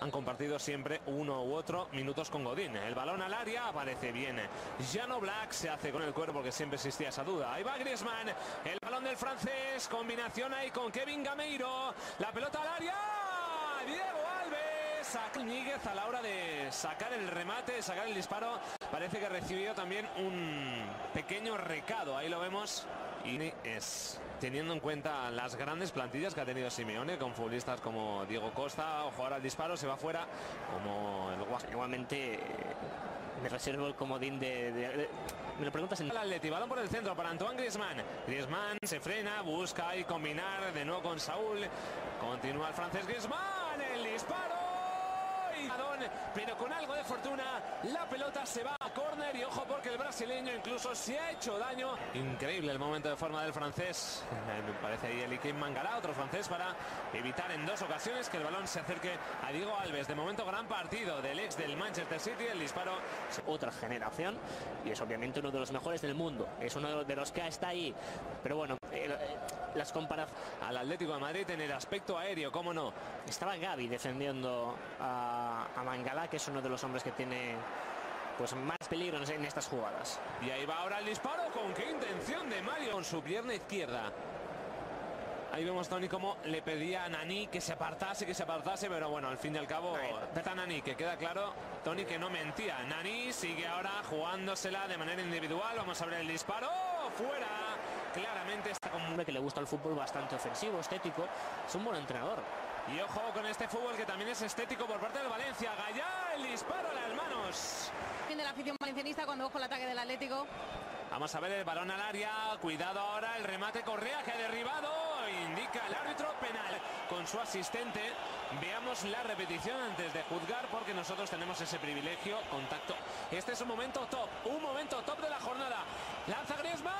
han compartido siempre uno u otro minutos con Godín. El balón al área aparece bien. Jano Black se hace con el cuerpo que siempre existía esa duda. Ahí va Griezmann, el balón del francés, combinación ahí con Kevin Gameiro, la pelota al área. Diego Alves, a Níguez a la hora de sacar el remate, sacar el disparo. Parece que recibió también un pequeño recado. Ahí lo vemos. Y es teniendo en cuenta las grandes plantillas que ha tenido Simeone con futbolistas como Diego Costa, o jugar al disparo, se va fuera como el Guas- Igualmente me reservo el comodín de... de- de- me lo preguntas en... El Atleti, balón por el centro para Antoine Griezmann. Griezmann se frena, busca y combinar de nuevo con Saúl. Continúa el francés Griezmann, el disparo. Pero con algo de fortuna, la pelota se va a córner y ojo porque el brasileño incluso se ha hecho daño. Increíble el momento de forma del francés. Eh, Me parece ahí el Ikem Mangala, otro francés para evitar en dos ocasiones que el balón se acerque a Diego Alves. De momento gran partido del ex del Manchester City, el disparo otra generación y es obviamente uno de los mejores del mundo. Es uno de los que está ahí. Pero bueno, eh, las comparaciones... al Atlético de Madrid en el aspecto aéreo, cómo no. Estaba Gaby defendiendo a, a Mangala, que es uno de los hombres que tiene pues más peligro en estas jugadas. Y ahí va ahora el disparo. ¿Con qué intención de Mario? Con su pierna izquierda. Ahí vemos Tony como le pedía a Nani que se apartase, que se apartase, pero bueno, al fin y al cabo, está Nani, que queda claro, Tony que no mentía. Nani sigue ahora jugándosela de manera individual. Vamos a ver el disparo. Fuera. Claramente está Un como... hombre que le gusta el fútbol bastante ofensivo, estético. Es un buen entrenador. Y ojo con este fútbol que también es estético por parte del Valencia. Gallá, el disparo a las manos. Fin de la afición valencianista cuando ojo el ataque del Atlético. Vamos a ver el balón al área. Cuidado ahora el remate Correa que ha derribado. Indica el árbitro penal con su asistente. Veamos la repetición antes de juzgar porque nosotros tenemos ese privilegio. Contacto. Este es un momento top. Un momento top de la jornada. Lanza Griezmann.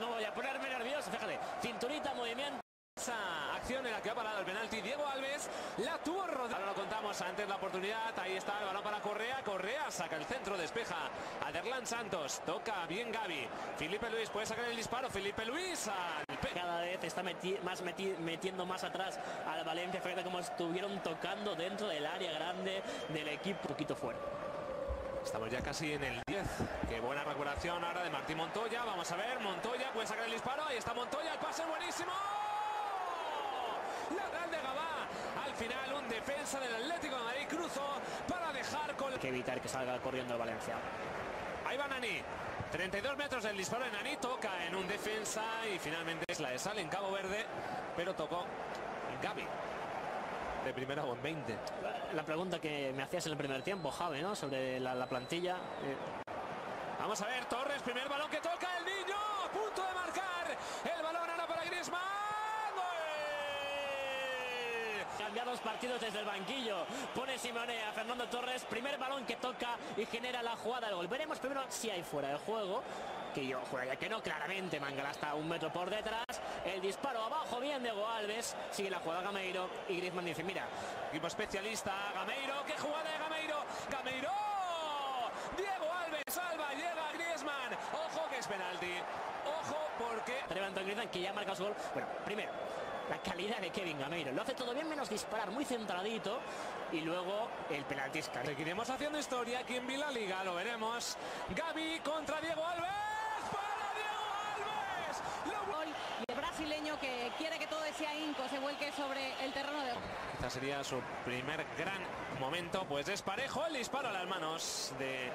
No voy a ponerme nervioso, fíjate. Cinturita, movimiento. Esa acción en la que ha parado el penalti Diego Alves la tuvo rodada. Ahora lo contamos antes la oportunidad. Ahí está el balón para Correa. Correa saca el centro, despeja a Derlan Santos. Toca bien Gaby. Felipe Luis puede sacar el disparo. Felipe Luis al pe- Cada vez está meti- más meti- metiendo más atrás al Valencia. Fíjate cómo estuvieron tocando dentro del área grande del equipo. Un poquito fuera. Estamos ya casi en el 10. Qué buena recuperación ahora de Martín Montoya. Vamos a ver, Montoya puede sacar el disparo. Ahí está Montoya, el pase buenísimo. Lateral de Gabá. Al final un defensa del Atlético de Madrid cruzó para dejar con... Hay que evitar que salga corriendo el Valencia. Ahí va Nani. 32 metros del disparo de Nani. Toca en un defensa y finalmente es la de sale en Cabo Verde. Pero tocó Gaby. De primera o en 20. La pregunta que me hacías en el primer tiempo, Javi, ¿no? Sobre la, la plantilla. eh, Vamos a ver, Torres, primer balón que toca el niño, a punto de marcar. El balón ahora para Griezmann. Cambia dos partidos desde el banquillo. Pone Simone a Fernando Torres. Primer balón que toca y genera la jugada del gol. Veremos primero si hay fuera de juego. Que yo juraría que no, claramente. Mangala está un metro por detrás. El disparo abajo, bien de Alves. Sigue la jugada Gameiro. Y Griezmann dice: Mira, Equipo especialista, Gameiro, qué jugada de Gameiro. Gameiro. Diego Alves salva, llega Griezmann. Ojo que es penalti. Ojo porque Antoine Griezmann que ya marca su gol. Bueno, primero, la calidad de Kevin Gameiro. Lo hace todo bien menos disparar, muy centradito. Y luego el penalti es seguiremos haciendo historia aquí en Vila Liga, lo veremos. Gaby contra Diego Alves. ¡Para Diego Alves! Lo y el brasileño que quiere que todo ese ahínco se vuelque sobre el terreno de Quizás sería su primer gran momento, pues es parejo el disparo a las manos de...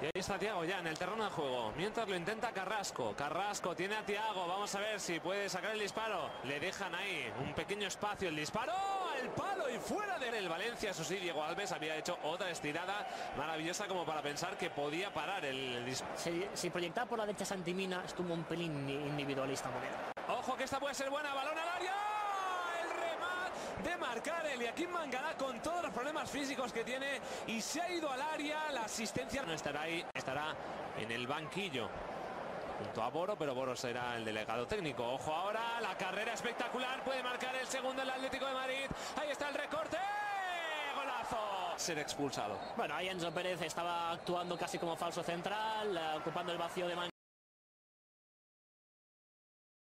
Y ahí está Tiago ya en el terreno de juego. Mientras lo intenta Carrasco. Carrasco tiene a Tiago. Vamos a ver si puede sacar el disparo. Le dejan ahí un pequeño espacio. El disparo al palo y fuera de el Valencia. Eso sí, Diego Alves había hecho otra estirada maravillosa como para pensar que podía parar el, el disparo. Si, si proyectaba por la derecha Santimina, estuvo un pelín individualista Moneda. Ojo que esta puede ser buena. Balón al área. De marcar el Joaquín Mangala con todos los problemas físicos que tiene y se ha ido al área. La asistencia no estará ahí, estará en el banquillo. Junto a Boro, pero Boro será el delegado técnico. Ojo ahora, la carrera espectacular. Puede marcar el segundo el Atlético de Madrid. Ahí está el recorte. Golazo. Ser expulsado. Bueno, ahí Enzo Pérez estaba actuando casi como falso central, eh, ocupando el vacío de Man